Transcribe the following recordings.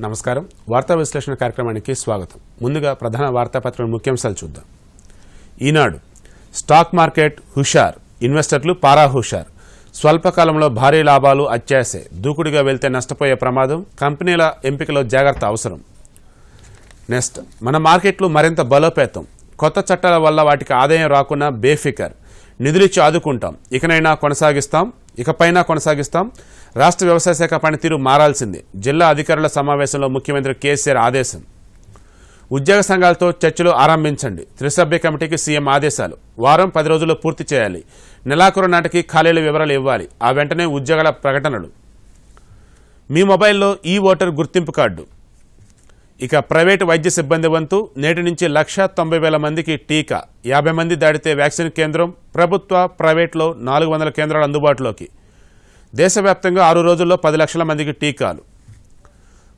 నమస్కారం. వార్తా విశ్లేషణ కార్యక్రమానికి స్వాగతం. ముందుగా ప్రధాన వార్తాపత్రం ముఖ్యాంశాలు చూద్దాం. ఈనాడు స్టాక్ మార్కెట్ హుషార్ ఇన్వెస్టర్లు పారా హుషార్ స్వల్పకాలంలో భారీ లాభాలు అత్యాసే దూకుడుగా వెళ్తే నష్టపోయే ప్రమాదం కంపెనీల ఎంపికలో జాగ్రత్త అవసరం. నెక్స్ట్ మన మార్కెట్లు మరింత బలోపేతం. కొత్త చట్టాల వల్ల వాటికి ఆదాయం రాకున్నా బేఫికర్. నిధులిచ్చి ఆదుకుంటాం. ఇకనైనా కొనసాగిస్తాం. ఇకపైనా కొనసాగిస్తాం. రాష్ట్ర వ్యవసాయ శాఖ పనితీరు మారాల్సిందే. జిల్లా అధికారుల సమావేశంలో ముఖ్యమంత్రి కేసీఆర్ ఆదేశం. ఉద్యోగ సంఘాలతో చర్చలు ఆరంభించండి. త్రిసభ్య కమిటీకి సీఎం ఆదేశాలు. వారం పది రోజుల్లో పూర్తి చేయాలి. నెలాఖరు నాటికి ఖాళీల వివరాలు ఇవ్వాలి. ఆ వెంటనే ఉద్యోగాల ప్రకటనలు. మీ మొబైల్లో ఈ ఓటర్ గుర్తింపు కార్డు. ఇక ప్రైవేటు వైద్య సిబ్బంది వంతు నేటి నుంచి లక్ష తొంభై వేల మందికి టీకా. యాభై మంది దాటితే వ్యాక్సిన్ కేంద్రం ప్రభుత్వ ప్రైవేట్లో నాలుగు వందల కేంద్రాలు అందుబాటులోకి. దేశవ్యాప్తంగా ఆరు రోజుల్లో పది లక్షల మందికి టీకాలు.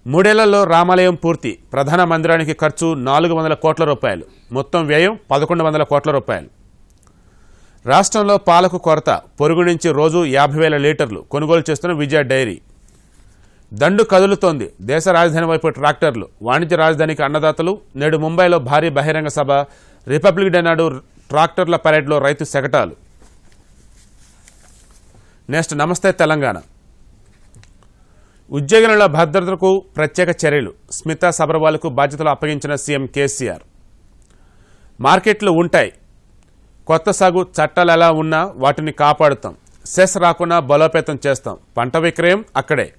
మూడేళ్ళలో రామాలయం పూర్తి. ప్రధాన మందిరానికి ఖర్చు నాలుగు వందల కోట్ల రూపాయలు. మొత్తం వ్యయం పదకొండు వందల కోట్ల రూపాయలు. రాష్ట్రంలో పాలకు కొరత. పొరుగు నుంచి రోజు యాభై వేల లీటర్లు కొనుగోలు చేస్తున్న విజయ డైరీ. దండు కదులుతోంది. దేశ రాజధాని వైపు ట్రాక్టర్లు. వాణిజ్య రాజధానికి అన్నదాతలు. నేడు ముంబైలో భారీ బహిరంగ సభ. రిపబ్లిక్ డే నాడు ట్రాక్టర్ల పరేడ్లో రైతు శకటాలు నెక్స్ట్ నమస్తే తెలంగాణ. ఉద్యోగుల భద్రతకు ప్రత్యేక చర్యలు. స్మితా సబర్వాల్కు బాధ్యతలు అప్పగించిన సీఎం కేసీఆర్. మార్కెట్లు ఉంటాయి. కొత్త సాగు చట్టాలు ఎలా ఉన్నా వాటిని కాపాడుతాం. సెస్ రాకుండా బలోపేతం చేస్తాం. పంట విక్రయం అక్కడే.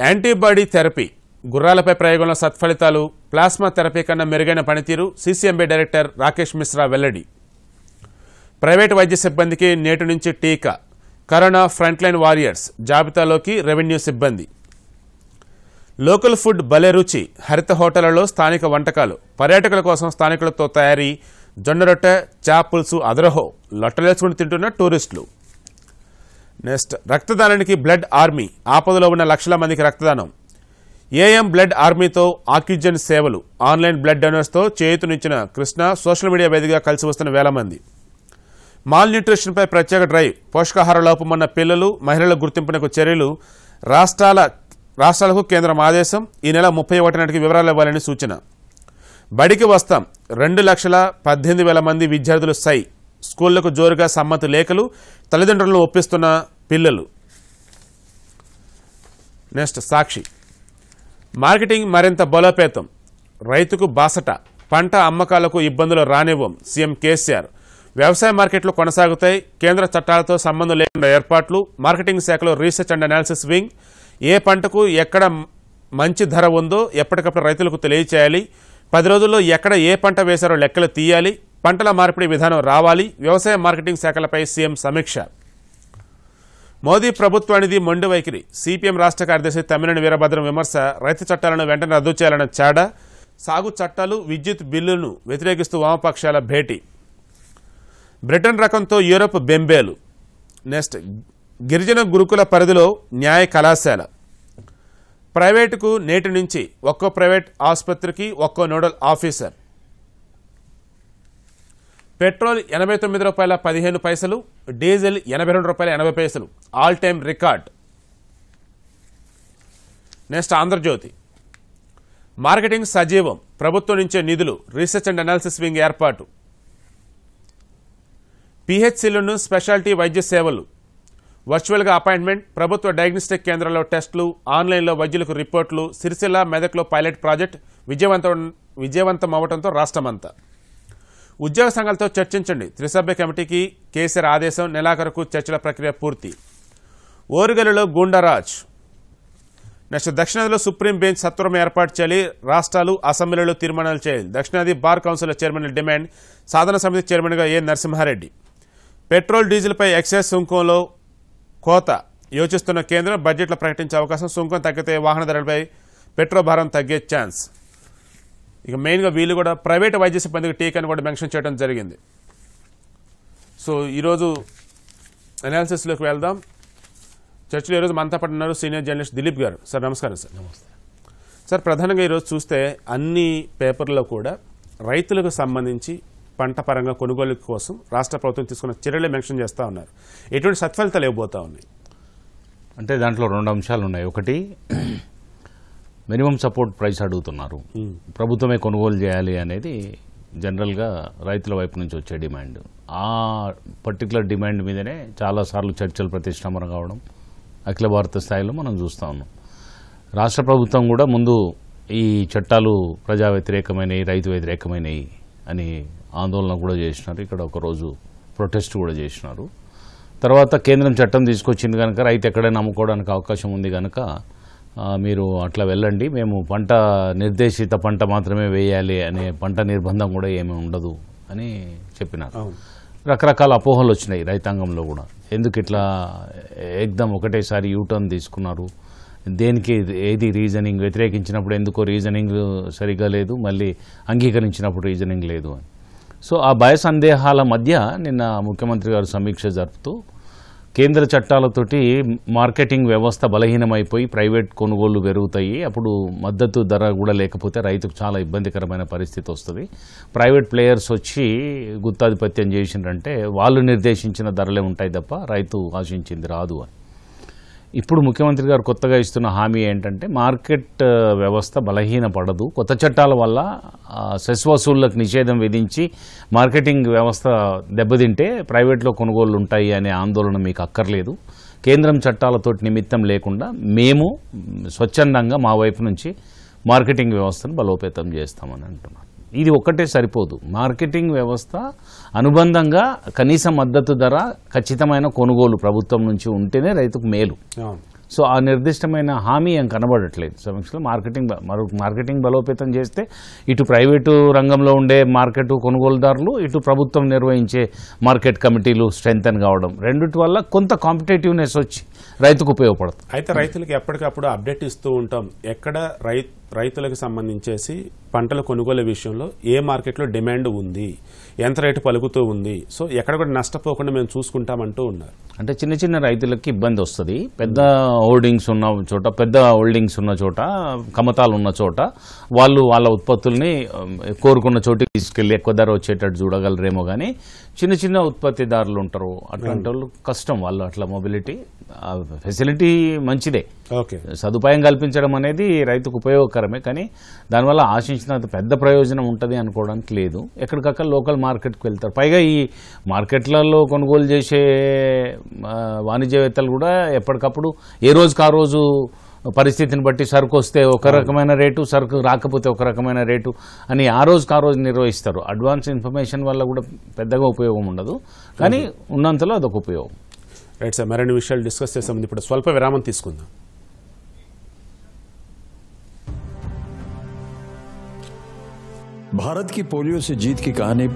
Antibody therapy. గుర్రాలపై ప్రయోగంలో సత్ఫలితాలు. ప్లాస్మా థెరపీ కన్నా మెరుగైన పనితీరు. సీసీఎంబీ డైరెక్టర్ రాకేష్ మిశ్రా వెల్లడి. ప్రైవేటు వైద్య సిబ్బందికి నేటి నుంచి టీకా. కరోనా ఫ్రంట్లైన్ వారియర్స్ జాబితాలోకి రెవెన్యూ సిబ్బంది. లోకల్ ఫుడ్ భలే రుచి హరిత హోటళ్ళలో స్థానిక వంటకాలు. పర్యాటకుల కోసం స్థానికులతో తయారీ. జొన్న రొట్టె చా పులుసు అదరహో. లొట్టలేసుకుని తింటున్న టూరిస్టులు. నెక్స్ట్ రక్తదానానికి బ్లడ్ ఆర్మీ. ఆపదలో ఉన్న లక్షల మందికి రక్తదానం. ఏఎం బ్లడ్ ఆర్మీతో ఆక్సిజన్ సేవలు. ఆన్లైన్ బ్లడ్ డొనర్స్తో చేయూతనిచ్చిన కృష్ణ సోషల్ మీడియా వేదికగా కలిసి వస్తున్న వేల మంది. మాల్ న్యూట్రిషన్పై ప్రత్యేక డ్రైవ్ పోషకాహార లోపమన్న పిల్లలు మహిళల గుర్తింపునకు చర్యలు రాష్ట్రాల రాష్ట్రాలకు కేంద్రం ఆదేశం ఈ నెల ముప్పై ఒకటి నాటికి వివరాలు ఇవ్వాలని సూచన. బడికి వస్తాం. రెండు లక్షల పద్దెనిమిది వేల మంది విద్యార్థులు సై. స్కూళ్ళకు జోరుగా సమ్మతి లేఖలు తల్లిదండ్రులను ఒప్పిస్తున్న పిల్లలు. నెక్స్ట్ సాక్షి. మార్కెటింగ్ మరింత బలోపేతం. రైతుకు బాసట. పంట అమ్మకాలకు ఇబ్బందులు రానివ్వం. సీఎం కేసీఆర్. వ్యవసాయ మార్కెట్లు కొనసాగుతాయి. కేంద్ర చట్టాలతో సంబంధం లేకుండా ఏర్పాట్లు. మార్కెటింగ్ శాఖలో రీసెర్చ్ అండ్ అనాలిసిస్ వింగ్. ఏ పంటకు ఎక్కడ మంచి ధర ఉందో ఎప్పటికప్పుడు రైతులకు తెలియచేయాలి. పది రోజుల్లో ఎక్కడ ఏ పంట వేశారో లెక్కలు తీయాలి. పంటల మార్పిడి విధానం రావాలి. వ్యవసాయ మార్కెటింగ్ శాఖలపై సీఎం సమీక్ష. మోదీ ప్రభుత్వానిది మొండి వైఖరి. సిపిఎం రాష్ట్ర కార్యదర్శి తమ్మినేని వీరభద్రం విమర్శ రైతు చట్టాలను వెంటనే రద్దు చేయాలన్న చాడ. సాగు చట్టాలు విద్యుత్ బిల్లును వ్యతిరేకిస్తూ వామపక్షాల భేటీ. బ్రిటన్ రకంతో యూరప్ బెంబేలు. నెక్స్ట్ గిరిజన గురుకుల పరిధిలో న్యాయ కళాశాల. ప్రైవేటుకు నేటి నుంచి ఒక్కో ప్రైవేట్ ఆసుపత్రికి ఒక్కో నోడల్ ఆఫీసర్. పెట్రోల్ ఎనభై తొమ్మిది రూపాయల పదిహేను పైసలు డీజిల్ ఎనభై రెండు రూపాయల ఎనభై పైసలు all time record. Next Andhrajyothy. Marketing సజీవం ప్రభుత్వం నుంచే నిధులు రీసెర్చ్ అండ్ అనాలిసిస్ వింగ్ ఏర్పాటు. పిహెచ్సిలను స్పెషాలిటీ వైద్య సేవలు వర్చువల్గా అపాయింట్మెంట్ ప్రభుత్వ డయాగ్నోస్టిక్ కేంద్రాల్లో టెస్టులు ఆన్లైన్లో వైద్యులకు రిపోర్టులు సిరిసిల్ల మెదక్లో పైలట్ ప్రాజెక్ట్ విజయవంతం విజయవంతం అవడంతో రాష్ట్రమంతా. ఉద్యోగ సంఘాలతో చర్చించండి. త్రిసభ్య కమిటీకి కేసీఆర్ ఆదేశం నెలాఖరుకు చర్చల ప్రక్రియ పూర్తి. ఓరుగల్లులో గూండారాజ్. నెక్స్ట్ దక్షిణాదిలో సుప్రీం బెంచ్ సత్వరం ఏర్పాటు చేయాలి. రాష్ట్రాలు అసెంబ్లీలో తీర్మానాలు చేయాలి. దక్షిణాది బార్ కౌన్సిల్ చైర్మన్ డిమాండ్ సాధన సమితి చైర్మన్గా ఏ నరసింహారెడ్డి. పెట్రోల్ డీజిల్పై ఎక్సైజ్ సుంకంలో కోత. యోచిస్తున్న కేంద్రం బడ్జెట్లో ప్రకటించే అవకాశం సుంకం తగ్గితే వాహన ధరలపై పెట్రోల్ భారం తగ్గే ఛాన్స్. ఇక మెయిన్గా వీళ్ళు కూడా ప్రైవేట్ వైద్య సిబ్బందికి టీకాని కూడా మెన్షన్ చేయడం జరిగింది. సో ఈరోజు అనాలిసిస్లోకి వెళ్దాం. చర్చలో ఈరోజు మనతో పాటు ఉన్నారు సీనియర్ జర్నలిస్ట్ దిలీప్ గారు. సార్ నమస్కారం సార్. నమస్తే. సార్ ప్రధానంగా ఈరోజు చూస్తే అన్ని పేపర్లలో కూడా రైతులకు సంబంధించి పంట పరంగా కొనుగోలు కోసం రాష్ట్ర ప్రభుత్వం తీసుకున్న చర్యలే మెన్షన్ చేస్తూ ఉన్నారు. ఎటువంటి సత్ఫలితాలు ఇవ్వబోతా ఉన్నాయి? అంటే దాంట్లో రెండు అంశాలు ఉన్నాయి. ఒకటి మినిమం సపోర్ట్ ప్రైస్ అడుగుతున్నారు. ప్రభుత్వమే కొనుగోలు చేయాలి అనేది జనరల్గా రైతుల వైపు నుంచి వచ్చే డిమాండ్. ఆ పర్టికులర్ డిమాండ్ మీదనే చాలాసార్లు చర్చలు ప్రతిష్టంభన కావడం అఖిల భారత స్థాయిలో మనం చూస్తూ ఉన్నాం. రాష్ట్ర ప్రభుత్వం కూడా ముందు ఈ చట్టాలు ప్రజా వ్యతిరేకమైనవి రైతు వ్యతిరేకమైనవి అని ఆందోళన కూడా చేసినారు. ఇక్కడ ఒకరోజు ప్రొటెస్ట్ కూడా చేసినారు. తర్వాత కేంద్రం చట్టం తీసుకొచ్చింది కనుక రైతు ఎక్కడైనా అమ్ముకోవడానికి అవకాశం ఉంది కనుక మీరు అట్లా వెళ్ళండి. మేము పంట నిర్దేశిత పంట మాత్రమే వేయాలి అనే పంట నిర్బంధం కూడా ఏమీ ఉండదు అని చెప్పినారు. రకరకాల అపోహలు వచ్చినాయి రైతాంగంలో కూడా. ఎందుకు ఇట్లా ఏకదం ఒకటేసారి యూటర్న్ తీసుకున్నారు? దేనికి ఏది రీజనింగ్? వ్యతిరేకించినప్పుడు ఎందుకో రీజనింగ్ సరిగా లేదు మళ్ళీ అంగీకరించినప్పుడు రీజనింగ్ లేదు అని. సో ఆ భయ సందేహాల మధ్య నిన్న ముఖ్యమంత్రి గారు సమీక్ష జరుపుతూ కేంద్ర చట్టాలతోటి మార్కెటింగ్ వ్యవస్థ బలహీనమైపోయి ప్రైవేట్ కొనుగోళ్ళు పెరుగుతాయి. అప్పుడు మద్దతు ధర కూడా లేకపోతే రైతుకు చాలా ఇబ్బందికరమైన పరిస్థితి వస్తుంది. ప్రైవేట్ ప్లేయర్స్ వచ్చి గుత్తాధిపత్యం చేసిండ్రంటే వాళ్ళు నిర్దేశించిన ధరలే ఉంటాయి తప్ప రైతు ఆశించింది రాదు అని. ఇప్పుడు ముఖ్యమంత్రి గారు కొత్తగా ఇస్తున్న హామీ ఏంటంటే మార్కెట్ వ్యవస్థ బలహీన పడదు. కొత్త చట్టాల వల్ల ఆ, సెస్ వసూళ్ళకు నిషేధం విధించి మార్కెటింగ్ వ్యవస్థ దెబ్బతింటే ప్రైవేట్లో కొనుగోళ్ళు ఉంటాయి అనే ఆందోళన మీకు అక్కర్లేదు. కేంద్రం చట్టాలతోటి నిమిత్తం లేకుండా మేము స్వచ్ఛందంగా మా వైపు నుంచి మార్కెటింగ్ వ్యవస్థను బలోపేతం చేస్తామని అంటున్నాను ఇది ఒక్కటే సరిపోదు. మార్కెటింగ్ వ్యవస్థ అనుబంధంగా కనీస మద్దతు ధర ఖచ్చితమైన కొనుగోలు ప్రభుత్వం నుంచి ఉంటేనే రైతుకు మేలు. సో ఆ నిర్దిష్టమైన హామీ ఏం కనబడట్లేదు. సమీక్షలో మార్కెటింగ్ మరో మార్కెటింగ్ బలోపేతం చేస్తే ఇటు ప్రైవేటు రంగంలో ఉండే మార్కెట్ కొనుగోలుదారులు ఇటు ప్రభుత్వం నిర్వహించే మార్కెట్ కమిటీలు స్ట్రెంగ్తన్ కావడం రెండింటి వల్ల కొంత కాంపిటేటివ్నెస్ వచ్చి రైతుకు ఉపయోగపడుతుంది అయితే రైతులకు ఎప్పటికప్పుడు అప్డేట్ ఇస్తూ ఉంటాం. ఎక్కడ రై రైతులకు సంబంధించేసి పంటల కొనుగోలు విషయంలో ఏ మార్కెట్లో డిమాండ్ ఉంది ఎంత రేటు పలుకుతూ ఉంది సో ఎక్కడ కూడా నష్టపోకుండా మేము చూసుకుంటామంటూ ఉన్నారు. అంటే చిన్న చిన్న రైతులకి ఇబ్బంది వస్తుంది. పెద్ద హోల్డింగ్స్ ఉన్న చోట పెద్ద హోల్డింగ్స్ ఉన్న చోట కమతాలు ఉన్న చోట వాళ్ళు వాళ్ళ ఉత్పత్తుల్ని కోరుకున్న చోటికి తీసుకెళ్ళి ఎక్కువ ధర వచ్చేటట్టు చూడగలరేమో కానీ చిన్న చిన్న ఉత్పత్తిదారులు ఉంటారు. అట్లాంటి వాళ్ళు కష్టం వాళ్ళు అట్లా మొబిలిటీ ఫెసిలిటీ మంచిదే. ఓకే. సదుపాయం కల్పించడం అనేది రైతుకు ఉపయోగకరమే కానీ దానివల్ల ఆశించినంత పెద్ద ప్రయోజనం ఉంటుంది అనుకోవడానికి లేదు. ఎక్కడికక్కడ లోకల్ మార్కెట్కి వెళ్తారు. పైగా ఈ మార్కెట్లలో కొనుగోలు చేసే వాణిజ్యవేత్తలు కూడా ఎప్పటికప్పుడు ఏ రోజుకి ఆ రోజు పరిస్థితిని బట్టి సరుకు వస్తే ఒక రకమైన రేటు సరుకు రాకపోతే ఒక రకమైన రేటు అని ఆ రోజుకి ఆ రోజు నిర్వహిస్తారు అడ్వాన్స్ ఇన్ఫర్మేషన్ వల్ల కూడా పెద్దగా ఉపయోగం ఉండదు కానీ ఉన్నంతలో అదొక ఉపయోగం రైట్ సార్ మరిన్ని విషయాలు డిస్కస్ చేసే ముందు ఇప్పుడు స్వల్ప విరామం తీసుకుందాం भारत की पोलियो से जीत की कहानी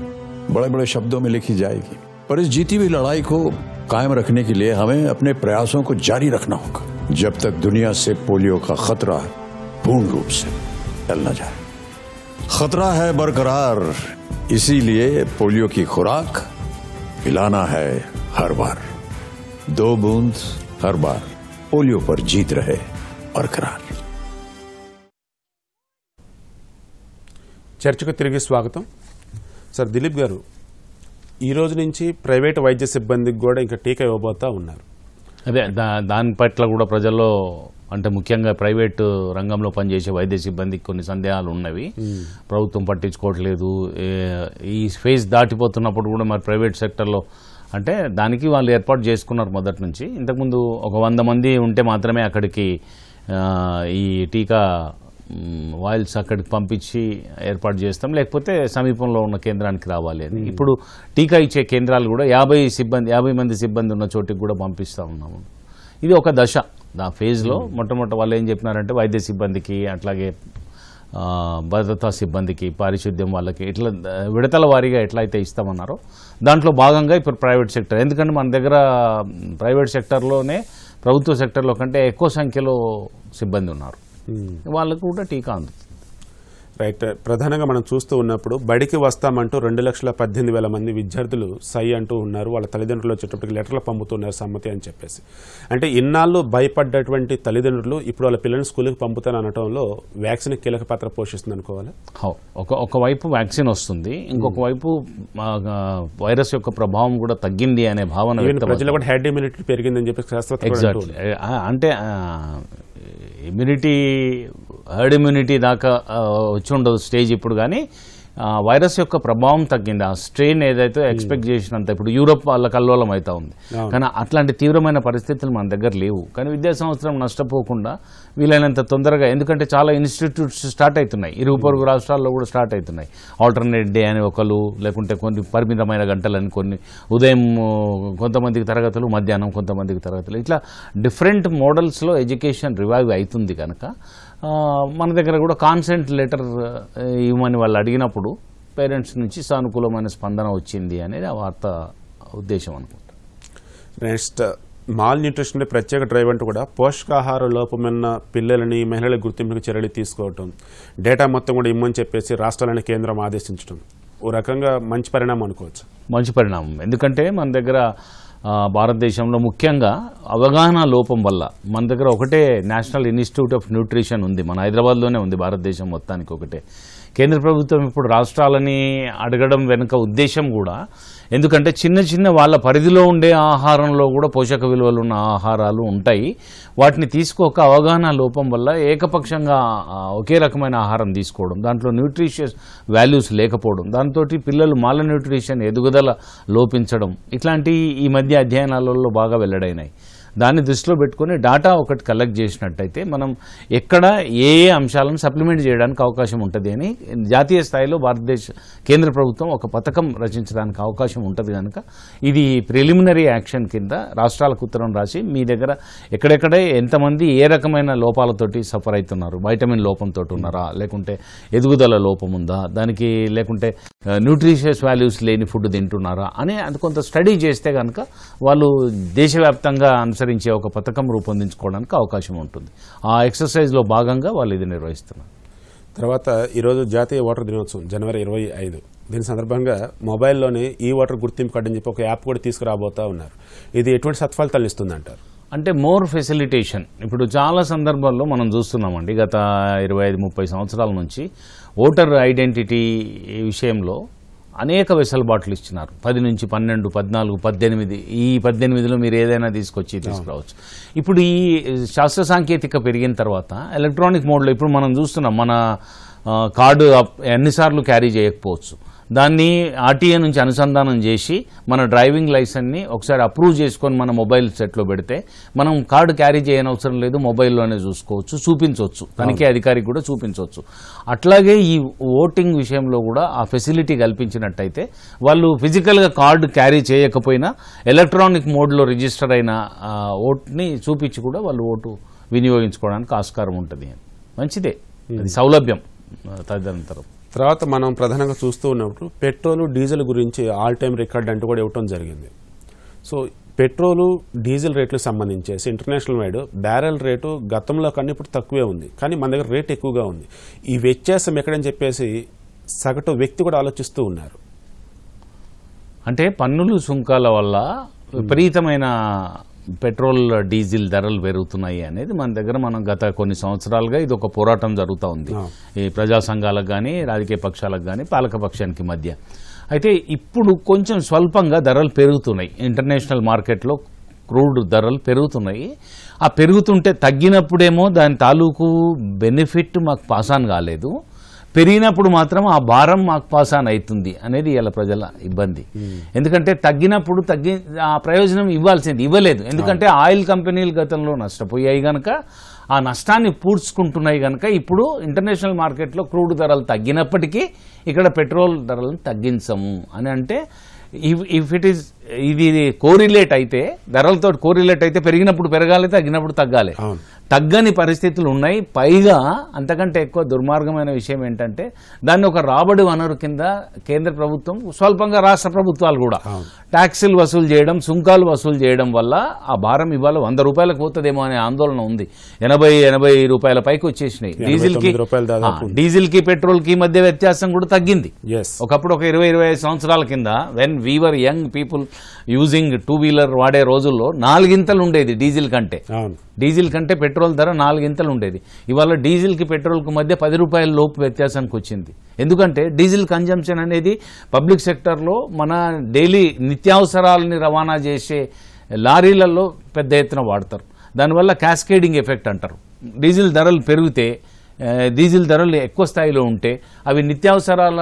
बड़े बड़े शब्दों में लिखी जाएगी पर इस जीती हुई लड़ाई को कायम रखने के लिए हमें अपने प्रयासों को जारी रखना होगा जब तक दुनिया से पोलियो का खतरा पूर्ण रूप से टल न जाए खतरा है बरकरार इसीलिए पोलियो की खुराक पिलाना है हर बार दो बूंद हर बार पोलियो पर जीत रहे बरकरार చర్చకు తిరిగి స్వాగతం సార్ దిలీప్ గారు ఈ రోజు నుంచి ప్రైవేట్ వైద్య సిబ్బందికి కూడా ఇంకా టీకా ఇవ్వబోతా ఉన్నారు. అదే దా దాని పట్ల కూడా ప్రజల్లో అంటే ముఖ్యంగా ప్రైవేటు రంగంలో పనిచేసే వైద్య సిబ్బందికి కొన్ని సందేహాలు ఉన్నవి. ప్రభుత్వం పట్టించుకోవట్లేదు. ఈ ఫేజ్ దాటిపోతున్నప్పుడు కూడా మరి ప్రైవేట్ సెక్టర్లో అంటే దానికి వాళ్ళు ఏర్పాటు చేసుకున్నారు మొదటి నుంచి. ఇంతకుముందు ఒక వంద మంది ఉంటే మాత్రమే అక్కడికి ఈ టీకా వాయిల్స్ అక్కడికి పంపించి ఏర్పాటు చేస్తాం. లేకపోతే సమీపంలో ఉన్న కేంద్రానికి రావాలి అని. ఇప్పుడు టీకా ఇచ్చే కేంద్రాలు కూడా యాభై సిబ్బంది యాభై మంది సిబ్బంది ఉన్న చోటికి కూడా పంపిస్తా ఉన్నాము. ఇది ఒక దశ. దా ఫేజ్లో మొట్టమొదటి వాళ్ళు ఏం చెప్పినారంటే వైద్య సిబ్బందికి అట్లాగే భద్రతా సిబ్బందికి పారిశుద్ధ్యం వాళ్ళకి ఇట్లా విడతల వారీగా ఎట్లా అయితే ఇస్తామన్నారో దాంట్లో భాగంగా ఇప్పుడు ప్రైవేట్ సెక్టర్. ఎందుకంటే మన దగ్గర ప్రైవేట్ సెక్టర్లోనే ప్రభుత్వ సెక్టర్లో కంటే ఎక్కువ సంఖ్యలో సిబ్బంది ఉన్నారు. వాళ్ళకు కూడా టీకా అందుతుంది రైట్. ప్రధానంగా మనం చూస్తూ ఉన్నప్పుడు బడికి వస్తామంటూ రెండు లక్షల పద్దెనిమిది వేల మంది విద్యార్థులు సై అంటూ ఉన్నారు. వాళ్ళ తల్లిదండ్రులు వచ్చేటప్పటికి లెటర్లు పంపుతున్నారు సమ్మతి అని చెప్పేసి. అంటే ఇన్నాళ్ళు భయపడ్డటువంటి తల్లిదండ్రులు ఇప్పుడు వాళ్ళ పిల్లల్ని స్కూల్కి పంపుతాను అనటంలో వ్యాక్సిన్ కీలక పాత్ర పోషిస్తుంది అనుకోవాలి. ఒక ఒకవైపు వ్యాక్సిన్ వస్తుంది ఇంకొక వైపు ఆ, వైరస్ యొక్క ప్రభావం కూడా తగ్గింది అనే భావన. ప్రజలు కూడా హెడ్ ఇమ్యూనిటీ పెరిగిందని చెప్పి శాస్త్రవేత్తలు కూడా అంటూ ఇమ్యూనిటీ హర్డ్ ఇమ్యూనిటీ దాకా వచ్చి ఉండదు స్టేజ్ ఇప్పుడు కానీ వైరస్ యొక్క ప్రభావం తగ్గింది. ఆ స్ట్రెయిన్ ఏదైతే ఎక్స్పెక్ట్ చేసినంత ఇప్పుడు యూరోప్ వాళ్ళ కల్లోలం అవుతా ఉంది. కానీ అట్లాంటి తీవ్రమైన పరిస్థితులు మన దగ్గర లేవు. కానీ విద్యా సంవత్సరం నష్టపోకుండా వీలైనంత తొందరగా ఎందుకంటే చాలా ఇన్స్టిట్యూట్స్ స్టార్ట్ అవుతున్నాయి. ఇరుగు పొరుగు రాష్ట్రాల్లో కూడా స్టార్ట్ అవుతున్నాయి. ఆల్టర్నేట్ డే అని ఒకరు లేకుంటే కొన్ని పరిమితమైన గంటలని కొన్ని ఉదయం కొంతమందికి తరగతులు మధ్యాహ్నం కొంతమందికి తరగతులు. ఇట్లా డిఫరెంట్ మోడల్స్లో ఎడ్యుకేషన్ రివైవ్ అవుతుంది కనుక మన దగ్గర కూడా కాన్సెంట్ లెటర్ ఇవ్వమని వాళ్ళు అడిగినప్పుడు పేరెంట్స్ నుంచి సానుకూలమైన స్పందన వచ్చింది అనేది ఆ వార్త ఉద్దేశం అనుకుంటా. నెక్స్ట్ మాల్ న్యూట్రిషన్ ప్రత్యేక డ్రైవ్ అంటూ కూడా పోషకాహార లోపమున్న పిల్లలని మహిళల గుర్తింపుకు చర్యలు తీసుకోవటం డేటా మొత్తం కూడా ఇమ్మని చెప్పేసి రాష్ట్రాలని కేంద్రం ఆదేశించడం ఓ రకంగా మంచి పరిణామం అనుకోవచ్చు. మంచి పరిణామం. ఎందుకంటే మన దగ్గర భారతదేశంలో ముఖ్యంగా అవగాహన లోపం వల్ల మన దగ్గర ఒకటే నేషనల్ ఇన్స్టిట్యూట్ ఆఫ్ న్యూట్రిషన్ ఉంది. మన హైదరాబాద్లోనే ఉంది భారతదేశం మొత్తానికి ఒకటే. కేంద్ర ప్రభుత్వం ఇప్పుడు రాష్ట్రాలని అడగడం వెనుక ఉద్దేశం కూడా ఎందుకంటే చిన్న చిన్న వాళ్ళ పరిధిలో ఉండే ఆహారంలో కూడా పోషక విలువలు ఉన్న ఆహారాలు ఉంటాయి. వాటిని తీసుకోక అవగాహన లోపం వల్ల ఏకపక్షంగా ఒకే రకమైన ఆహారం తీసుకోవడం దాంట్లో న్యూట్రిషియస్ వాల్యూస్ లేకపోవడం దాంతో పిల్లలు మాల న్యూట్రిషన్ ఎదుగుదల లోపించడం ఇట్లాంటి ఈ మధ్య అధ్యయనాలలో బాగా వెల్లడైనాయి. దాన్ని దృష్టిలో పెట్టుకుని డాటా ఒకటి కలెక్ట్ చేసినట్టయితే మనం ఎక్కడ ఏ ఏ అంశాలను సప్లిమెంట్ చేయడానికి అవకాశం ఉంటుంది అని జాతీయ స్థాయిలో భారతదేశ కేంద్ర ప్రభుత్వం ఒక పథకం రచించడానికి అవకాశం ఉంటుంది కనుక ఇది ప్రిలిమినరీ యాక్షన్ కింద రాష్ట్రాలకు ఉత్తరం రాసి మీ దగ్గర ఎక్కడెక్కడే ఎంతమంది ఏ రకమైన లోపాలతోటి సఫర్ అవుతున్నారు వైటమిన్ లోపంతో ఉన్నారా? లేకుంటే ఎదుగుదల లోపం ఉందా? దానికి లేకుంటే న్యూట్రిషియస్ వాల్యూస్ లేని ఫుడ్ తింటున్నారా? అని అది కొంత స్టడీ చేస్తే కనుక వాళ్ళు దేశవ్యాప్తంగా అనుసరించే ఒక పథకం రూపొందించుకోవడానికి అవకాశం ఉంటుంది. ఆ ఎక్సర్సైజ్లో భాగంగా వాళ్ళు ఇది నిర్వహిస్తున్నారు. తర్వాత ఈరోజు జాతీయ ఓటర్ దినోత్సవం జనవరి ఇరవై ఐదు. దీని సందర్భంగా మొబైల్లోనే ఈ ఓటర్ గుర్తింపు కార్డు అని చెప్పి ఒక యాప్ కూడా తీసుకురాబోతా ఉన్నారు. ఇది ఎటువంటి సత్ఫలితాలు ఇస్తుందంటారు? అంటే మోర్ ఫెసిలిటేషన్. ఇప్పుడు చాలా సందర్భాల్లో మనం చూస్తున్నామండి గత ఇరవై ఐదు ముప్పై సంవత్సరాల నుంచి ఓటర్ ఐడెంటిటీ విషయంలో అనేక వెసులుబాట్లు ఇచ్చినారు. పది నుంచి పన్నెండు పద్నాలుగు పద్దెనిమిది. ఈ పద్దెనిమిదిలో మీరు ఏదైనా తీసుకొచ్చి తీసుకురావచ్చు. ఇప్పుడు ఈ శాస్త్ర సాంకేతిక పెరిగిన తర్వాత ఎలక్ట్రానిక్ మోడ్లో ఇప్పుడు మనం చూస్తున్నాం మన కార్డు ఎన్నిసార్లు క్యారీ చేయకపోవచ్చు. దాన్ని ఆర్టీఏ నుంచి అనుసంధానం చేసి మన డ్రైవింగ్ లైసెన్స్ని ఒకసారి అప్రూవ్ చేసుకొని మన మొబైల్ సెట్లో పెడితే మనం కార్డు క్యారీ చేయని అవసరం లేదు మొబైల్లోనే చూసుకోవచ్చు చూపించవచ్చు. తనిఖీ అధికారికి కూడా చూపించవచ్చు. అట్లాగే ఈ ఓటింగ్ విషయంలో కూడా ఆ ఫెసిలిటీ కల్పించినట్టయితే వాళ్ళు ఫిజికల్గా కార్డు క్యారీ చేయకపోయినా ఎలక్ట్రానిక్ మోడ్లో రిజిస్టర్ అయిన ఓట్ని చూపించి కూడా వాళ్ళు ఓటు వినియోగించుకోవడానికి ఆస్కారం ఉంటుంది. మంచిదే. అది సౌలభ్యం తదనంతరం. తర్వాత మనం ప్రధానంగా చూస్తూ ఉన్నప్పుడు పెట్రోలు డీజిల్ గురించి ఆల్ టైమ్ రికార్డ్ అంటూ కూడా ఇవ్వటం జరిగింది. సో పెట్రోలు డీజిల్ రేట్లకు సంబంధించేసి ఇంటర్నేషనల్ వైడ్ బ్యారెల్ రేటు గతంలో కన్నా ఇప్పుడు తక్కువే ఉంది. కానీ మన దగ్గర రేట్ ఎక్కువగా ఉంది. ఈ వ్యత్యాసం ఎక్కడని చెప్పేసి సగటు వ్యక్తి కూడా ఆలోచిస్తూ ఉన్నారు. అంటే పన్నులు సుంకాల వల్ల విపరీతమైన పెట్రోల్ డీజిల్ ధరలు పెరుగుతున్నాయి అనేది మన దగ్గర మనం గత కొన్ని సంవత్సరాలుగా ఇది ఒక పోరాటం జరుగుతూ ఉంది. ఈ ప్రజా సంఘాలకు కానీ రాజకీయ పక్షాలకు కానీ పాలక పక్షానికి మధ్య. అయితే ఇప్పుడు కొంచెం స్వల్పంగా ధరలు పెరుగుతున్నాయి. ఇంటర్నేషనల్ మార్కెట్లో క్రూడ్ ధరలు పెరుగుతున్నాయి. ఆ పెరుగుతుంటే తగ్గినప్పుడేమో దాని తాలూకు బెనిఫిట్ మాకు పాసాన్ కాలేదు. పెరిగినప్పుడు మాత్రం ఆ భారం మాకు పాసాన్ అవుతుంది అనేది ఇలా ప్రజల ఇబ్బంది. ఎందుకంటే తగ్గినప్పుడు తగ్గి ఆ ప్రయోజనం ఇవ్వాల్సింది ఇవ్వలేదు. ఎందుకంటే ఆయిల్ కంపెనీలు గతంలో నష్టపోయాయి గనక ఆ నష్టాన్ని పూడ్చుకుంటున్నాయి కనుక ఇప్పుడు ఇంటర్నేషనల్ మార్కెట్లో క్రూడ్ ధరలు తగ్గినప్పటికీ ఇక్కడ పెట్రోల్ ధరలను తగ్గించము అని అంటే ఇఫ్ ఇఫ్ ఇట్ ఈస్ ఇది కోరిలేట్ అయితే ధరలతో కోరిలేట్ అయితే పెరిగినప్పుడు పెరగాలి తగ్గినప్పుడు తగ్గాలి. తగ్గని పరిస్థితులు ఉన్నాయి. పైగా అంతకంటే ఎక్కువ దుర్మార్గమైన విషయం ఏంటంటే దాన్ని ఒక రాబడి వనరు కింద కేంద్ర ప్రభుత్వం స్వల్పంగా రాష్ట్ర ప్రభుత్వాలు కూడా ట్యాక్సులు వసూలు చేయడం సుంకాలు వసూలు చేయడం వల్ల ఆ భారం ఇవాళ వంద రూపాయలకు పోతుందేమో అనే ఆందోళన ఉంది. ఎనభై ఎనభై రూపాయల పైకి వచ్చేసినాయి. ఎనభై డీజిల్కి తొమ్మిది రూపాయలు దాదాపు ఉంది. డీజిల్కి పెట్రోల్కి మధ్య వ్యత్యాసం కూడా తగ్గింది. ఒకప్పుడు ఒక ఇరవై ఇరవై సంవత్సరాల కింద when we were young people using two wheeler వాడే రోజుల్లో నాలుగింతలు ఉండేది డీజిల్ కంటే. డీజిల్ కంటే పెట్రోల్ ధర నాలుగింతలు ఉండేది. ఇవాళ డీజిల్కి పెట్రోల్కి మధ్య పది రూపాయల లోపు వ్యత్యాసానికి వచ్చింది. ఎందుకంటే డీజిల్ కన్జంప్షన్ అనేది పబ్లిక్ సెక్టర్లో మన డైలీ నిత్యావసరాలని రవాణా చేసే లారీలలో పెద్ద ఎత్తున వాడతారు. దానివల్ల క్యాస్కేడింగ్ ఎఫెక్ట్ అంటారు. డీజిల్ ధరలు పెరిగితే డీజిల్ ధరలు ఎక్కువ స్థాయిలో ఉంటే అవి నిత్యావసరాల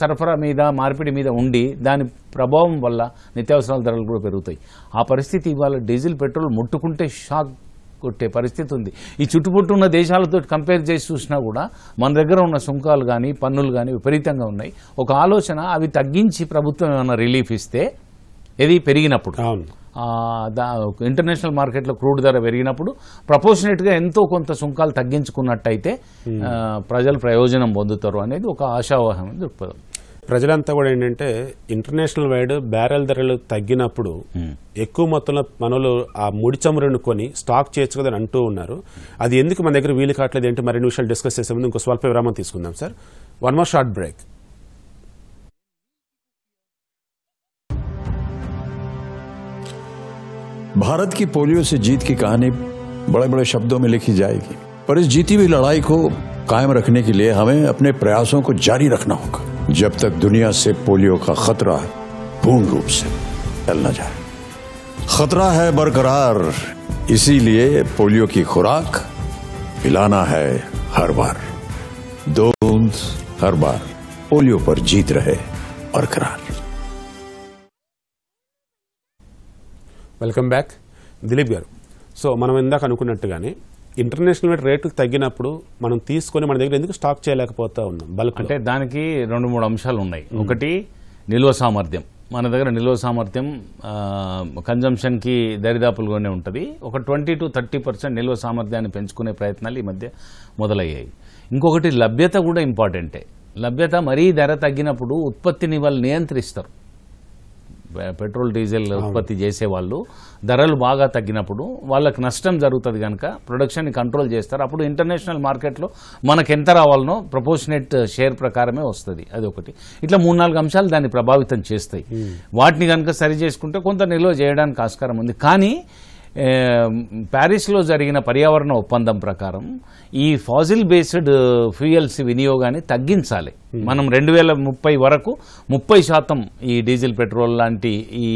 సరఫరా మీద మార్పిడి మీద ఉండి దాని ప్రభావం వల్ల నిత్యావసరాల ధరలు కూడా పెరుగుతాయి. ఆ పరిస్థితి ఇవాళ డీజిల్ పెట్రోల్ ముట్టుకుంటే షాక్ కొట్టే పరిస్థితి ఉంది. ఈ చుట్టుపట్టున్న దేశాలతో కంపేర్ చేసి చూసినా కూడా మన దగ్గర ఉన్న సుంకాలు కానీ పన్నులు కానీ విపరీతంగా ఉన్నాయి. ఒక ఆలోచన అవి తగ్గించి ప్రభుత్వం ఏమైనా రిలీఫ్ ఇస్తే ఇది పెరిగినప్పుడు. ఇంటర్నేషనల్ మార్కెట్లో క్రూడ్ ధర పెరిగినప్పుడు ప్రపోర్షనేట్గా ఎంతో కొంత సుంకాలు తగ్గించుకున్నట్టయితే ప్రజలు ప్రయోజనం పొందుతారు అనేది ఒక ఆశావాహం దృక్పథం. ప్రజలంతా కూడా ఏంటంటే ఇంటర్నేషనల్ వైడ్ బ్యారెల్ ధరలు తగ్గినప్పుడు ఎక్కువ మొత్తంలో మనలు ఆ ముడి చమురును కొని స్టాక్ చేయొచ్చు కదా అంటూ ఉన్నారు. అది ఎందుకు మన దగ్గర వీలు కావట్లేదు ఏంటి? మరిన్ని విషయాలు డిస్కస్ చేసే ముందు ఇంకో స్వల్ప విరామం తీసుకుందాం sir. One more short break. Bharat की पोलियो से जीत की कहानी बड़े बड़े शब्दों में लिखी जाएगी। पर इस जीती हुई लड़ाई को कायम रखने के लिए हमें अपने प्रयासों को जारी रखना होगा। जब तक दुनिया से पोलियो का खतरा पूर्ण रूप से टल न जाए। खतरा है बरकरार, इसीलिए पोलियो की खुराक पिलाना है हर बार। दो हर बार पोलियो पर जीत रहे बरकरार। Welcome back. దిలీప్ గారు. సో మనం ఇందాక అనుకున్నట్టుగానే ఇంటర్నేషనల్ రేటు తగ్గినప్పుడు మనం తీసుకొని మన దగ్గర ఎందుకు స్టాక్ చేయలేకపోతా ఉన్నాం? బల్క్ అంటే దానికి రెండు మూడు అంశాలు ఉన్నాయి. ఒకటి నిల్వ సామర్థ్యం. మన దగ్గర నిల్వ సామర్థ్యం కన్జంప్షన్కి దరిదాపులుగానే ఉంటుంది. ఒక ట్వంటీ టు థర్టీ పర్సెంట్ నిల్వ సామర్థ్యాన్ని పెంచుకునే ప్రయత్నాలు ఈ మధ్య మొదలయ్యాయి. ఇంకొకటి లభ్యత కూడా ఇంపార్టెంటే. లభ్యత మరీ ధర తగ్గినప్పుడు ఉత్పత్తిని వాళ్ళు నియంత్రిస్తారు. పెట్రోల్ డీజిల్ ఉత్పత్తి చేసేవాళ్ళు. ధరలు బాగా తగ్గినప్పుడు వాళ్ళకి నష్టం జరుగుతుంది కనుక ప్రొడక్షన్ని కంట్రోల్ చేస్తారు. అప్పుడు ఇంటర్నేషనల్ మార్కెట్లో మనకు ఎంత రావాలనో ప్రపోర్షనేట్ షేర్ ప్రకారమే వస్తుంది. అది ఒకటి. ఇట్లా మూడు నాలుగు అంశాలు దాన్ని ప్రభావితం చేస్తాయి. వాటిని కనుక సరి చేసుకుంటే కొంత నిల్వ చేయడానికి ఆస్కారం ఉంది. కానీ ప్యారిస్లో జరిగిన పర్యావరణ ఒప్పందం ప్రకారం ఈ ఫాజిల్ బేస్డ్ ఫ్యూయల్స్ వినియోగాన్ని తగ్గించాలి. మనం రెండు వేల ముప్పై వరకు ముప్పై శాతం ఈ డీజిల్ పెట్రోల్ లాంటి ఈ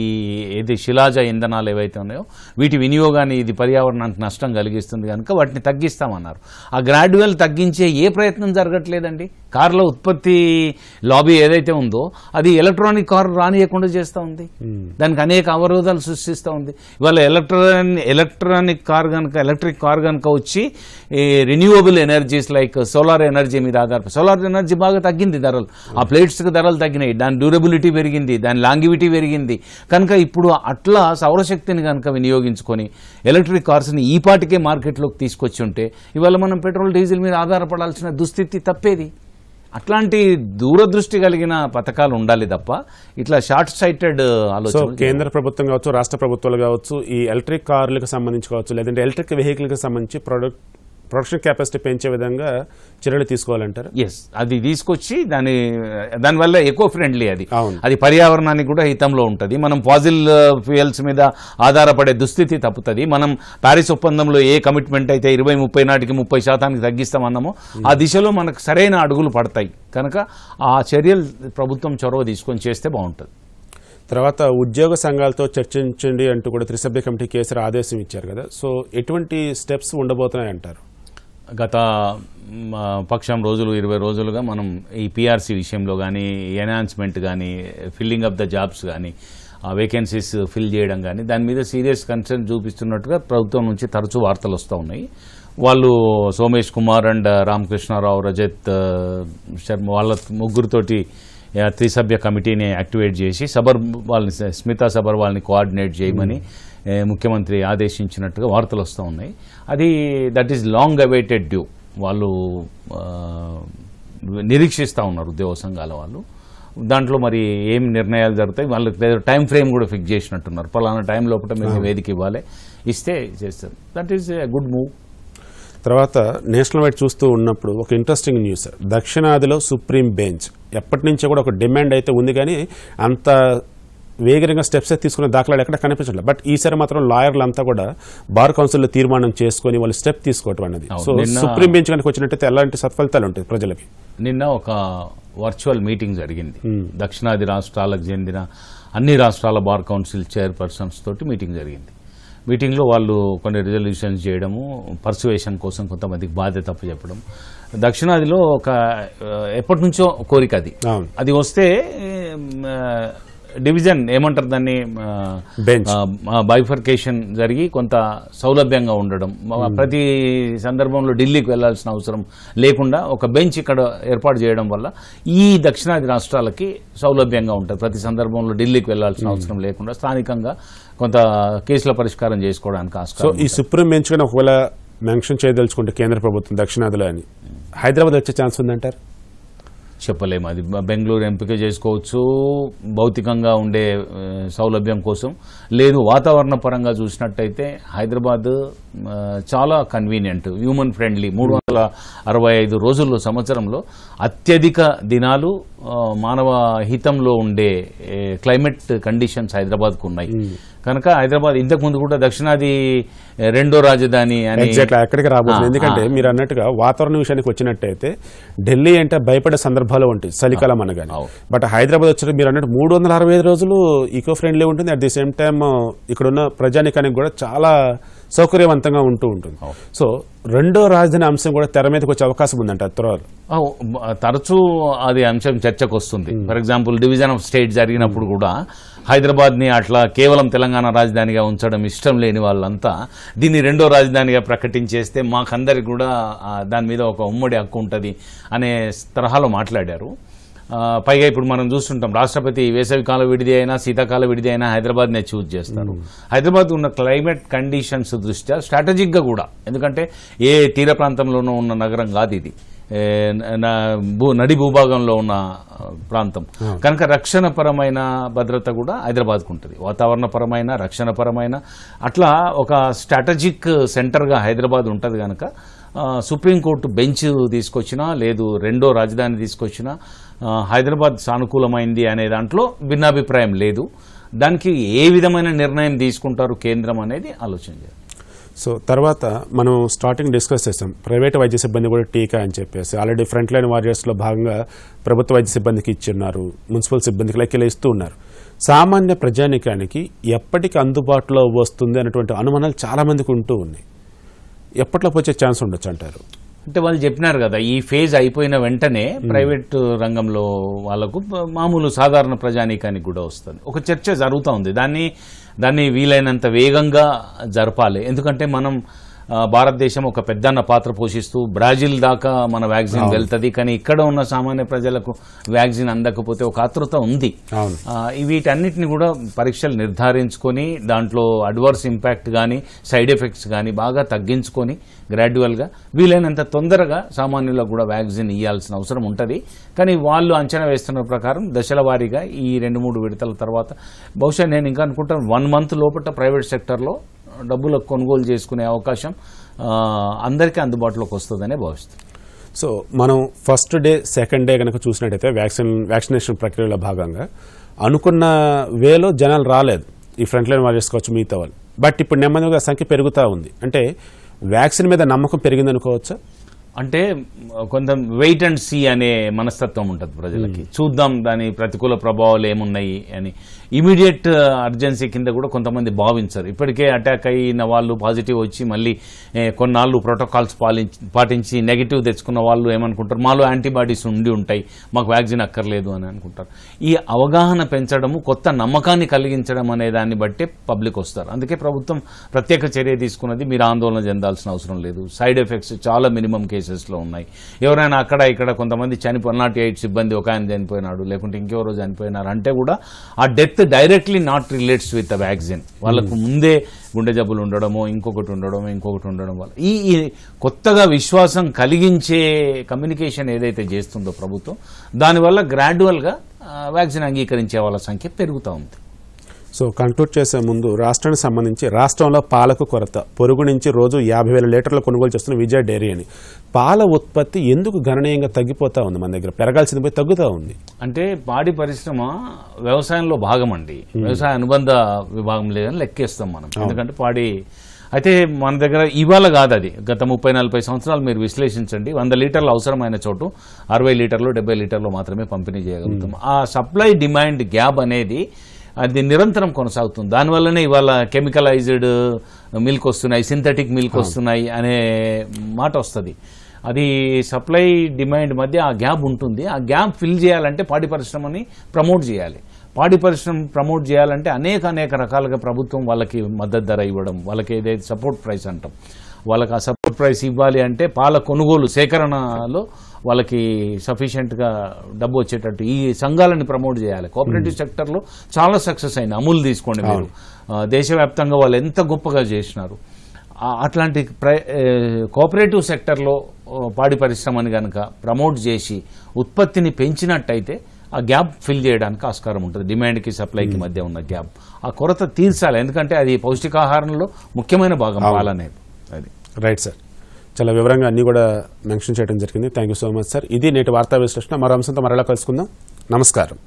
ఇది శిలాజ ఇంధనాలు ఏవైతే ఉన్నాయో వీటి వినియోగాన్ని ఇది పర్యావరణానికి నష్టం కలిగిస్తుంది కనుక వాటిని తగ్గిస్తామన్నారు. ఆ గ్రాడ్యువల్ తగ్గించే ఏ ప్రయత్నం జరగట్లేదండి? కార్ల ఉత్పత్తి లాబీ ఏదైతే ఉందో అది ఎలక్ట్రానిక్ కార్ రానియకుండా చేస్తూ ఉంది. దానికి అనేక అవరోధాలు సృష్టిస్తూ ఉంది. ఇవాళ ఎలక్ట్రాన్ ఎలక్ట్రానిక్ కార్ కనుక ఎలక్ట్రిక్ కార్ కనుక వచ్చి renewable energies like solar energy మీద ఆధారపడి సోలార్ ఎనర్జీ బాగా తగ్గింది ధరలు. ఆ ప్లేట్స్కి ధరలు తగ్గినాయి. దాని డ్యూరబిలిటీ పెరిగింది. దాని లాంగివిటీ పెరిగింది. కనుక ఇప్పుడు అట్లా సౌరశక్తిని కనుక వినియోగించుకొని ఎలక్ట్రిక్ కార్స్ని ఈ పాటికే మార్కెట్లోకి తీసుకొచ్చి ఉంటే ఇవాళ మనం పెట్రోల్ డీజిల్ మీద ఆధారపడాల్సిన దుస్థితి తప్పేది. అట్లాంటి దూరదృష్టి కలిగిన పథకాలు ఉండాలి తప్ప ఇట్లా షార్ట్ సైటెడ్ ఆలోచన కేంద్ర ప్రభుత్వం కావచ్చు రాష్ట్ర ప్రభుత్వాలు కావచ్చు ఈ ఎలక్ట్రిక్ కార్లకు సంబంధించి కావచ్చు లేదంటే ఎలక్ట్రిక్ వెహికల్కి సంబంధించి ప్రొడక్ట్ ప్రొడక్షన్ కెపాసిటీ పెంచే విధంగా చర్యలు తీసుకోవాలంటారు? ఎస్ అది తీసుకొచ్చి దాని దానివల్ల ఎకో ఫ్రెండ్లీ అది. అవును. అది పర్యావరణానికి కూడా హితంలో ఉంటుంది. మనం ఫాజిల్ ఫ్యూయల్స్ మీద ఆధారపడే దుస్థితి తప్పుతుంది. మనం ప్యారిస్ ఒప్పందంలో ఏ కమిట్మెంట్ అయితే ఇరవై ముప్పై నాటికి ముప్పై శాతానికి తగ్గిస్తామన్నామో ఆ దిశలో మనకు సరైన అడుగులు పడతాయి. కనుక ఆ చర్యలు ప్రభుత్వం చొరవ తీసుకొని చేస్తే బాగుంటుంది. తర్వాత ఉద్యోగ సంఘాలతో చర్చించండి అంటూ కూడా త్రిసభ్య కమిటీ కేసరి ఆదేశం ఇచ్చారు కదా. సో ఎటువంటి స్టెప్స్ ఉండబోతున్నాయి అంటారు గత పక్షం రోజులు ఇరవై రోజులుగా మనం ఈ పిఆర్సీ విషయంలో కానీ ఎన్హాన్స్మెంట్ కానీ ఫిల్లింగ్ ఆఫ్ ద జాబ్స్ కానీ వేకెన్సీస్ ఫిల్ చేయడం కానీ దాని మీద సీరియస్ కన్సర్న్ చూపిస్తున్నట్టుగా ప్రభుత్వం నుంచి తరచూ వార్తలు వస్తూ ఉన్నాయి. వాళ్ళు సోమేష్ కుమార్ అండ్ రామకృష్ణారావు రజత్ శర్మ వాళ్ళ ముగ్గురితోటి త్రిసభ్య కమిటీని యాక్టివేట్ చేసి సబర్ వాళ్ళని స్మితా సబర్ వాళ్ళని కోఆర్డినేట్ చేయమని ముఖ్యమంత్రి ఆదేశించినట్టుగా వార్తలు వస్తూ ఉన్నాయి. అది that is long awaited due వాళ్ళు నిరీక్షిస్తూ ఉన్నారు ఉద్యోగ సంఘాల వాళ్ళు. దాంట్లో మరి ఏం నిర్ణయాలు జరుగుతాయి? వాళ్ళకి టైం ఫ్రేమ్ కూడా ఫిక్స్ చేసినట్టున్నారు. పలానా టైం లోపల మీరు వేదిక ఇవ్వాలి. ఇస్తే చేస్తారు. That is a good move తర్వాత నేషనల్ వైడ్ చూస్తూ ఉన్నప్పుడు ఒక ఇంట్రెస్టింగ్ న్యూస్ దక్షిణాదిలో సుప్రీం బెంచ్. ఎప్పటి నుంచో కూడా ఒక డిమాండ్ అయితే ఉంది కానీ అంత వేగంగా స్టెప్స్ తీసుకునే దాఖలాలు ఎక్కడ కనిపించట్లేదు. బట్ ఈసారి మాత్రం లాయర్లు అంతా కూడా బార్ కౌన్సిల్లో తీర్మానం చేసుకొని వాళ్ళు స్టెప్ తీసుకోవటం అనేది. సో సుప్రీం బెంచ్ కనుక వచ్చినట్టయితే ఎలాంటి సత్ఫలితాలు ఉంటాయి ప్రజలకి? నిన్న ఒక వర్చువల్ మీటింగ్ జరిగింది. దక్షిణాది రాష్ట్రాలకు చెందిన అన్ని రాష్ట్రాల బార్ కౌన్సిల్ చైర్పర్సన్స్ తోటి మీటింగ్ జరిగింది. మీటింగ్లో వాళ్ళు కొన్ని రిజల్యూషన్స్ చేయడము పర్సువేషన్ కోసం కొంతమందికి బాధ్యత చెప్పడం దక్షిణాదిలో ఒక ఎప్పటి నుంచో కోరిక అది. అది వస్తే డివిజన్ ఏమంటారు దాన్ని. బైఫర్కేషన్ జరిగి కొంత సౌలభ్యంగా ఉండడం. ప్రతి సందర్భంలో ఢిల్లీకి వెళ్ళాల్సిన అవసరం లేకుండా ఒక బెంచ్ ఇక్కడ ఏర్పాటు చేయడం వల్ల ఈ దక్షిణాది రాష్ట్రాలకి సౌలభ్యంగా ఉంటుంది. ప్రతి సందర్భంలో ఢిల్లీకి వెళ్ళాల్సిన అవసరం లేకుండా స్థానికంగా కొంత కేసుల పరిష్కారం చేసుకోవడానికి సో ఆస్కారం ఈ సుప్రీం బెంచ్ ఒకవేళ మెన్షన్ చేయదలుచుకుంటే కేంద్ర ప్రభుత్వం దక్షిణాదిలో అని. హైదరాబాద్ వచ్చే ఛాన్స్ ఉందంటారు? చెప్పలేము. అది బెంగళూరు ఎంపిక చేసుకోవచ్చు. భౌతికంగా ఉండే సౌలభ్యం కోసం. లేదు వాతావరణ పరంగా చూసినట్టయితే హైదరాబాద్ చాలా కన్వీనియంట్ హ్యూమన్ ఫ్రెండ్లీ మూడు వందల అరవై ఐదు రోజుల్లో సంవత్సరంలో అత్యధిక దినాలు మానవ హితంలో ఉండే క్లైమేట్ కండిషన్స్ హైదరాబాద్కు ఉన్నాయి. కనుక హైదరాబాద్ ఇంతకు ముందు కూడా దక్షిణాది రెండో రాజధాని అని ఎక్కడికి రాబోతుంది. ఎందుకంటే. మీరు అన్నట్టుగా వాతావరణ విషయానికి వచ్చినట్టయితే ఢిల్లీ అంటే భయపడే సందర్భాలు ఉంటాయి చలికాలం అనగానే. బట్ హైదరాబాద్ వచ్చి మీరు అన్నట్టు మూడు వందల అరవై ఐదు రోజులు ఈకో ఫ్రెండ్లీ ఉంటుంది అట్ ది సేమ్ టైమ్ ఇక్కడ ఉన్న ప్రజానికానికి కూడా చాలా సౌకర్యవంతంగా ఉంటూ ఉంటుంది. సో రెండో రాజధాని అంశం కూడా తెర మీదకి వచ్చే అవకాశం ఉందంట త్వరలో. తరచూ అది అంశం చర్చకు వస్తుంది for example division of state జరిగినప్పుడు కూడా హైదరాబాద్ని అట్లా కేవలం తెలంగాణ రాజధానిగా ఉంచడం ఇష్టం లేని వాళ్ళంతా దీన్ని రెండో రాజధానిగా ప్రకటించేస్తే మాకందరికి కూడా దాని మీద ఒక ఉమ్మడి హక్కు ఉంటుంది అనే తరహాలో మాట్లాడారు. పైగా ఇప్పుడు మనం చూస్తుంటాం రాష్ట్రపతి వేసవి కాల విడిది అయినా శీతాకాల విడిది అయినా హైదరాబాద్ నే చూజ్ చేస్తారు హైదరాబాద్ ఉన్న క్లైమేట్ కండిషన్స్ దృష్ట్యా స్ట్రాటజిక్గా కూడా ఎందుకంటే ఏ తీర ప్రాంతంలోనూ ఉన్న నగరం కాదు ఇది. భూ నడి భూభాగంలో ఉన్న ప్రాంతం. కనుక రక్షణపరమైన భద్రత కూడా హైదరాబాద్కు ఉంటుంది. వాతావరణపరమైన రక్షణపరమైన అట్లా ఒక స్ట్రాటజిక్ సెంటర్గా హైదరాబాద్ ఉంటుంది కనుక సుప్రీంకోర్టు బెంచ్ తీసుకొచ్చినా లేదు రెండో రాజధాని తీసుకొచ్చినా హైదరాబాద్ సానుకూలమైంది అనే దాంట్లో భిన్నాభిప్రాయం లేదు. దానికి ఏ విధమైన నిర్ణయం తీసుకుంటారు కేంద్రం అనేది ఆలోచన చేయాలి. సో తర్వాత మనం స్టార్టింగ్ డిస్కస్ చేస్తాం. ప్రైవేట్ వైద్య సిబ్బంది కూడా టీకా అని చెప్పేసి. ఆల్రెడీ ఫ్రంట్ లైన్ వారియర్స్లో భాగంగా ప్రభుత్వ వైద్య సిబ్బందికి ఇచ్చిన్నారు. మున్సిపల్ సిబ్బందికి లెక్కలు ఇస్తూ ఉన్నారు. సామాన్య ప్రజానికానికి ఎప్పటికి అందుబాటులో వస్తుంది అనేటువంటి అనుమానాలు చాలా మందికి ఉంటూ ఉన్నాయి. ఎప్పట్లో వచ్చే ఛాన్స్ ఉండొచ్చు అంటారు? అంటే వాళ్ళు చెప్పినారు కదా ఈ ఫేజ్ అయిపోయిన వెంటనే ప్రైవేట్ రంగంలో వాళ్ళకు మామూలు సాధారణ ప్రజానీకానికి కూడా వస్తుంది. ఒక చర్చ జరుగుతూ ఉంది. దాన్ని దాన్ని వీలైనంత వేగంగా జరపాలి. ఎందుకంటే మనం భారతదేశం ఒక పెద్దన్న పాత్ర పోషిస్తూ బ్రాజిల్ దాకా మన వ్యాక్సిన్ వెళ్తుంది. కానీ ఇక్కడ ఉన్న సామాన్య ప్రజలకు వ్యాక్సిన్ అందకపోతే ఒక ఆతృత ఉంది. వీటన్నిటిని కూడా పరీక్షలు నిర్ధారించుకొని దాంట్లో అడ్వర్స్ ఇంపాక్ట్ కానీ సైడ్ ఎఫెక్ట్స్ కానీ బాగా తగ్గించుకొని గ్రాడ్యువల్గా వీలైనంత తొందరగా సామాన్యులకు కూడా వ్యాక్సిన్ ఇవ్వాల్సిన అవసరం ఉంటుంది. కానీ వాళ్ళు అంచనా వేస్తున్న ప్రకారం దశల వారీగా ఈ రెండు మూడు విడతల తర్వాత బహుశా నేను ఇంకా అనుకుంటాను వన్ మంత్ లోపల ప్రైవేట్ సెక్టర్లో డబ్బులకు కొనుగోలు చేసుకునే అవకాశం అందరికీ అందుబాటులోకి వస్తుందనే భావిస్తున్నాను సో మనం ఫస్ట్ డే సెకండ్ డే కనుక చూసినట్టయితే వ్యాక్సిన్ వ్యాక్సినేషన్ ప్రక్రియలో భాగంగా అనుకున్న వేలో జనాలు రాలేదు. ఈ ఫ్రంట్ లైన్ వారియర్స్ కావచ్చు మిగతా వాళ్ళు. బట్ ఇప్పుడు నెమ్మదిగా సంఖ్య పెరుగుతూ ఉంది. అంటే వ్యాక్సిన్ మీద నమ్మకం పెరిగింది అనుకోవచ్చా అంటే కొంత వెయిట్ అండ్ సీ అనే మనస్తత్వం ఉంటుంది ప్రజలకి. చూద్దాం దాని ప్రతికూల ప్రభావాలు ఏమున్నాయి అని. ఇమీడియట్ అర్జెన్సీ కింద కూడా కొంతమంది భావించరు. ఇప్పటికే అటాక్ అయిన వాళ్ళు పాజిటివ్ వచ్చి మళ్ళీ కొన్నాళ్ళు ప్రోటోకాల్స్ పాలించి పాటించి నెగిటివ్ తెచ్చుకున్న వాళ్ళు ఏమనుకుంటారు? మాలో యాంటీబాడీస్ ఉండి ఉంటాయి. మాకు వ్యాక్సిన్ అక్కర్లేదు అని అనుకుంటారు. ఈ అవగాహన పెంచడము కొత్త నమ్మకాన్ని కలిగించడం అనే దాన్ని బట్టే పబ్లిక్ వస్తారు. అందుకే ప్రభుత్వం ప్రత్యేక చర్య తీసుకున్నది మీరు ఆందోళన చెందాల్సిన అవసరం లేదు. సైడ్ ఎఫెక్ట్స్ చాలా మినిమం కేసెస్లో ఉన్నాయి. ఎవరైనా అక్కడ ఇక్కడ కొంతమంది చనిపో నాట్ ఎయిట్ సిబ్బంది ఒక ఆయన చనిపోయినాడు లేకుంటే ఇంకెవరో చనిపోయినారు అంటే కూడా ఆ death directly not relates with the vaccine. వాళ్ళకు ముందే గుండె జబ్బులు ఉండడమో ఇంకొకటి ఉండడమో ఇంకొకటి ఉండడం వల్ల. ఈ ఈ కొత్తగా విశ్వాసం కలిగించే కమ్యూనికేషన్ ఏదైతే చేస్తుందో ప్రభుత్వం దానివల్ల గ్రాడ్యువల్గా వ్యాక్సిన్ అంగీకరించే వాళ్ళ సంఖ్య పెరుగుతూ ఉంది. సో కంక్లూడ్ చేసే ముందు రాష్ట్రానికి సంబంధించి రాష్ట్రంలో పాలకు కొరత. పొరుగు నుంచి రోజు యాభై వేల లీటర్లు కొనుగోలు చేస్తున్న విజయ డైరీ అని పాల ఉత్పత్తి ఎందుకు గణనీయంగా తగ్గిపోతా ఉంది మన దగ్గర? పెరగాల్సింది పోయి తగ్గుతూ ఉంది. అంటే పాడి పరిశ్రమ వ్యవసాయంలో భాగం అండి వ్యవసాయ అనుబంధ విభాగం లేదని లెక్కేస్తాం మనం. ఎందుకంటే పాడి అయితే మన దగ్గర ఇవాళ కాదు అది. గత ముప్పై నలభై సంవత్సరాలు మీరు విశ్లేషించండి. వంద లీటర్లు అవసరమైన చోటు అరవై లీటర్లు డెబ్బై లీటర్లు మాత్రమే పంపిణీ చేయగలుగుతాం. ఆ సప్లై డిమాండ్ గ్యాప్ అనేది అది నిరంతరం కొనసాగుతుంది. దానివల్లనే ఇవాళ కెమికలైజ్డ్ మిల్క్ వస్తున్నాయి సింథటిక్ మిల్క్ వస్తున్నాయి అనే మాట వస్తుంది. అది సప్లై డిమాండ్ మధ్య ఆ గ్యాప్ ఉంటుంది. ఆ గ్యాప్ ఫిల్ చేయాలంటే పాడి పరిశ్రమని ప్రమోట్ చేయాలి. పాడి పరిశ్రమ ప్రమోట్ చేయాలంటే అనేక అనేక రకాలుగా ప్రభుత్వం వాళ్ళకి మద్దతు ధర ఇవ్వడం వాళ్ళకి ఏదైతే సపోర్ట్ ప్రైస్ అంటాం వాళ్ళకి ఆ ప్రైస్ ఇవ్వాలి అంటే పాల కొనుగోలు సేకరణలో వాళ్ళకి సఫిషియెంట్గా డబ్బు వచ్చేటట్టు ఈ సంఘాలని ప్రమోట్ చేయాలి. కోఆపరేటివ్ సెక్టర్లో చాలా సక్సెస్ అయింది అమూల్ తీసుకోండి మీరు. దేశవ్యాప్తంగా వాళ్ళు ఎంత గొప్పగా చేసినారు. అట్లాంటి ప్ర కోఆపరేటివ్ సెక్టర్లో పాడి పరిశ్రమని కనుక ప్రమోట్ చేసి ఉత్పత్తిని పెంచినట్టయితే ఆ గ్యాప్ ఫిల్ చేయడానికి ఆస్కారం ఉంటుంది. డిమాండ్కి సప్లైకి మధ్య ఉన్న గ్యాప్ ఆ కొరత తీర్చాలి. ఎందుకంటే అది పౌష్టికాహారంలో ముఖ్యమైన భాగం పాలనేది. అది. Right sir. చాలా వివరంగా అన్ని కూడా మెన్షన్ చేయడం జరిగింది. Thank you so much sir. ఇది నేటి వార్తా విశ్లేషణ. మరో అంశంతో మరలా కలుసుకుందాం. నమస్కారం.